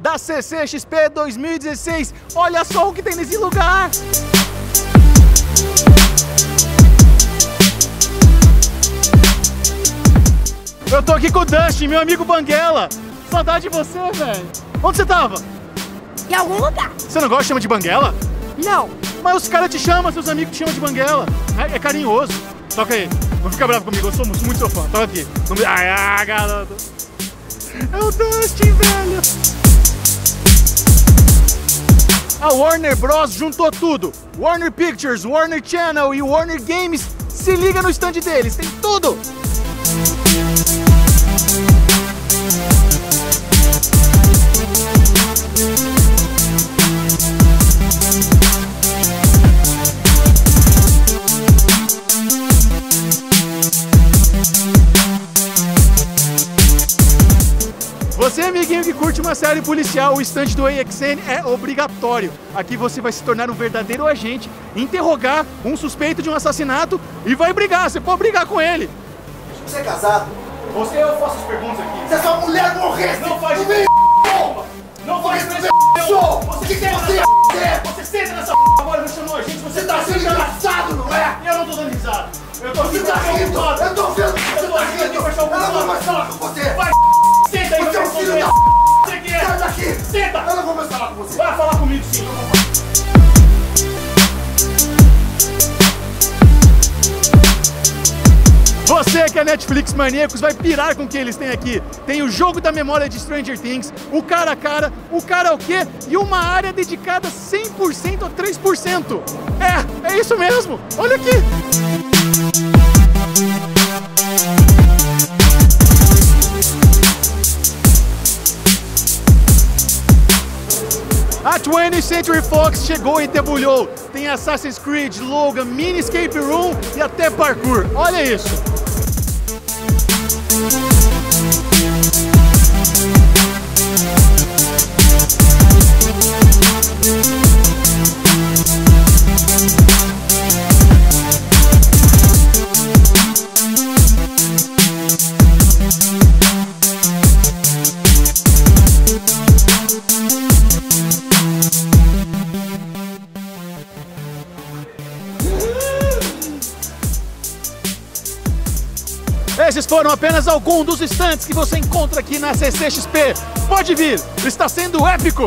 Da CCXP 2016. Olha só o que tem nesse lugar. Eu tô aqui com o Dustin, meu amigo Banguela. Saudade de você, velho. Onde você tava? Em algum lugar. Você não gosta de chamar de Banguela? Não. Mas os caras te chamam, seus amigos te chamam de Banguela. É, é carinhoso. Toca aí. Não fica bravo comigo, eu sou muito seu fã. Toca aqui. Ai, ah, garoto. É o Dustin, velho. A Warner Bros. juntou tudo. Warner Pictures, Warner Channel e Warner Games. Se liga no stand deles, tem tudo. Você, amiguinho que curte uma série policial, o estande do AXN é obrigatório. Aqui você vai se tornar um verdadeiro agente, interrogar um suspeito de um assassinato e vai brigar. Você pode brigar com ele. Você é casado? Você, eu faço as perguntas aqui. Se essa mulher morresse, Não faz Não vai Show! Você O que, vou mais falar com você! Vai falar comigo sim. Você que é Netflix maníacos vai pirar com o que eles têm aqui. Tem o jogo da memória de Stranger Things, o cara a cara, o karaokê e uma área dedicada 100% a 3%. É, é isso mesmo. Olha aqui. A 20th Century Fox chegou e debulhou. Tem Assassin's Creed, Logan, Mini Escape Room e até parkour. Olha isso. Esses foram apenas alguns dos estantes que você encontra aqui na CCXP. Pode vir, está sendo épico!